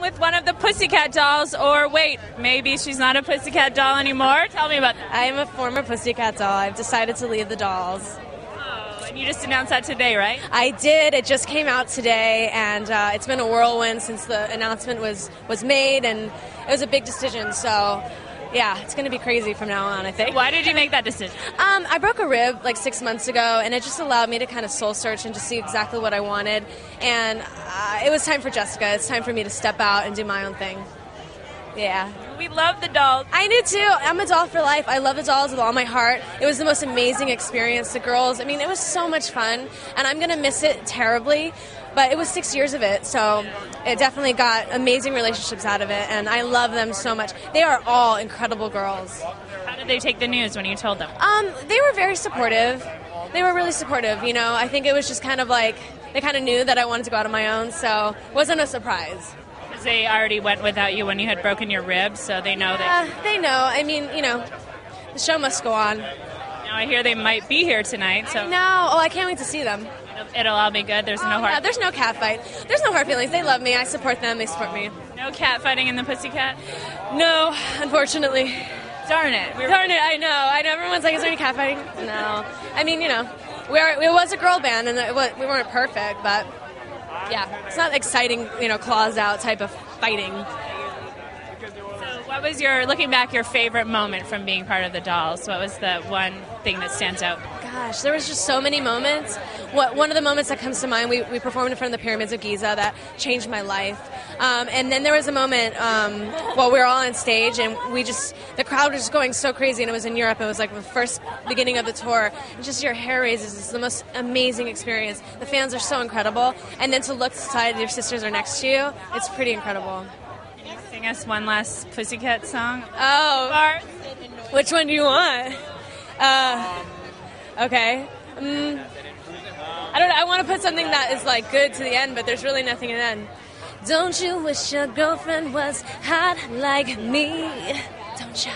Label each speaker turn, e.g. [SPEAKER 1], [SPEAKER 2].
[SPEAKER 1] with one of the Pussycat dolls, or wait, maybe she's not a Pussycat doll anymore. Tell me about that.
[SPEAKER 2] I am a former Pussycat doll. I've decided to leave the dolls.
[SPEAKER 1] Oh, and you just announced that today, right?
[SPEAKER 2] I did. It just came out today, and uh, it's been a whirlwind since the announcement was was made, and it was a big decision. So, yeah, it's going to be crazy from now on. I think.
[SPEAKER 1] Why did you make that decision?
[SPEAKER 2] Um, I broke a rib like six months ago, and it just allowed me to kind of soul search and just see exactly what I wanted. And uh, it was time for Jessica. It's time for me to step out and do my own thing. Yeah.
[SPEAKER 1] We love the dolls.
[SPEAKER 2] I do too. I'm a doll for life. I love the dolls with all my heart. It was the most amazing experience. The girls, I mean, it was so much fun, and I'm going to miss it terribly. But it was six years of it, so it definitely got amazing relationships out of it, and I love them so much. They are all incredible girls.
[SPEAKER 1] How did they take the news when you told them?
[SPEAKER 2] Um, they were very supportive. They were really supportive. You know, I think it was just kind of like they kind of knew that I wanted to go out on my own, so it wasn't a surprise.
[SPEAKER 1] They already went without you when you had broken your ribs, so they know that.
[SPEAKER 2] Uh, they know. I mean, you know, the show must go on.
[SPEAKER 1] Now I hear they might be here tonight, so
[SPEAKER 2] No, oh, I can't wait to see them.
[SPEAKER 1] it'll, it'll all be good. There's no
[SPEAKER 2] Oh, yeah, there's no cat fight. There's no hard feelings. They love me. I support them. They support me.
[SPEAKER 1] no cat fighting in the Pussycat.
[SPEAKER 2] No, unfortunately.
[SPEAKER 1] Darn it. We were-
[SPEAKER 2] Darn it, I know. I know. Everyone's like, is there any cat fighting? No. I mean, you know, we are, it was a girl band, and it we weren't perfect, but yeah, it's not exciting, you know, claws out type of fighting.
[SPEAKER 1] What was your looking back your favorite moment from being part of the Dolls? What was the one thing that stands out?
[SPEAKER 2] Gosh, there was just so many moments. What one of the moments that comes to mind, we, we performed in front of the pyramids of Giza that changed my life. Um, and then there was a moment um, while we were all on stage, and we just the crowd was just going so crazy, and it was in Europe. It was like the first beginning of the tour. And just your hair raises is the most amazing experience. The fans are so incredible, and then to look aside, your sisters are next to you. It's pretty incredible.
[SPEAKER 1] Sing us one last Pussycat song.
[SPEAKER 2] Oh, which one do you want? Uh, okay. Mm, I don't know. I want to put something that is like good to the end, but there's really nothing in the end. Don't you wish your girlfriend was hot like me? Don't you?